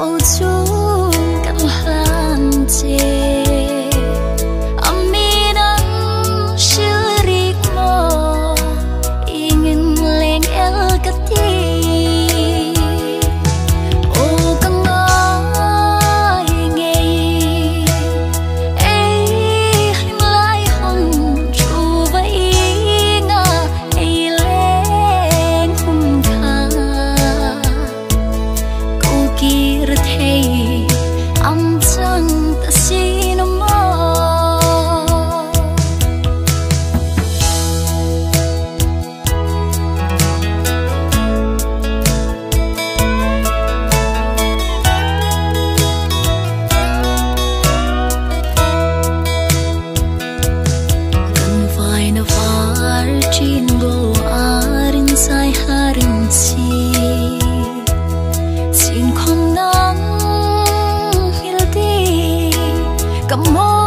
付出今生情 Come on.